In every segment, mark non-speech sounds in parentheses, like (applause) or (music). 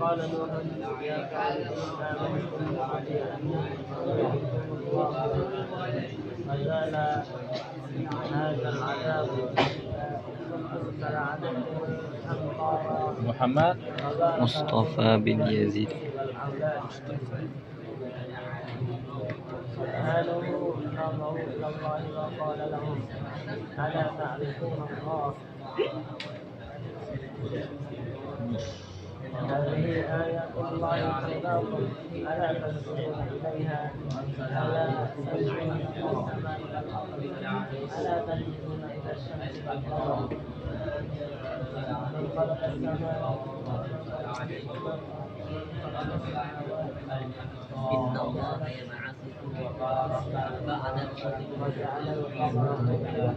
قال نوح يا قوم آمنتم علي الله فزال هذا العذاب أرسل عليكم محمد مصطفى بن يزيد. نظروا إلى الله وقال لهم ألا تعرفون الله هذه آيات الله تلاكم ألا تنظرون إليها ألا تنظرون إلى السماء والأرض ألا تنظرون إلى الشمس والقمر من خلق السماوات إن الله يبعثكم بعد الموت وجعل القمر نورا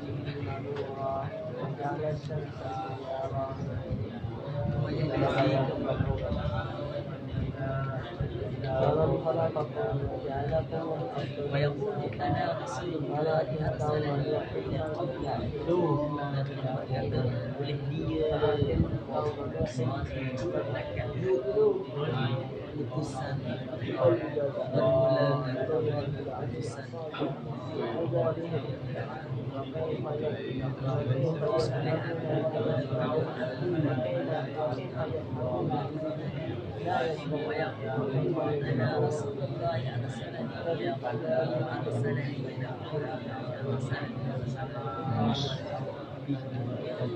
وجعل الشمس ضياء ومن خلقكم وجعلكم الأرض ويقول أنا utusan bermula utusan ويقول أنا رسول الله أرسلني إلى قومي أرسلني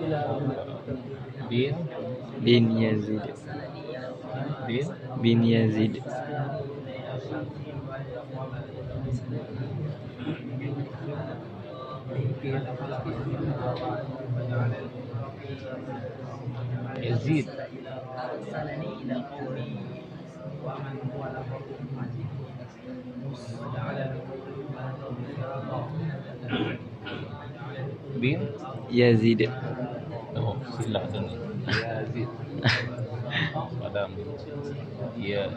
إلى قومي bin بن يزيد bin بن يزيد. Yazid أرسلني إلى قومي bin يزيد oh silah (laughs) madam. Ya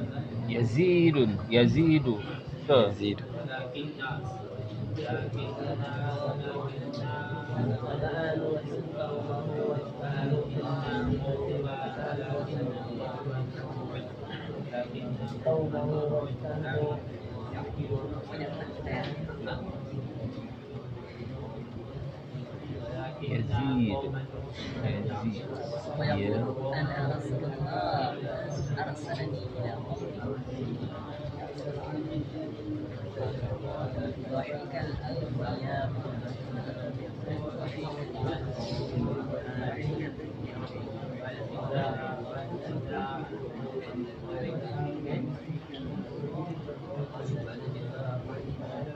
yazidun yazidu to yazidu Thank you. يزيد يزيد ويقول أنا رسول الله أرسلني إلى ضحك الأغنياء Thank you.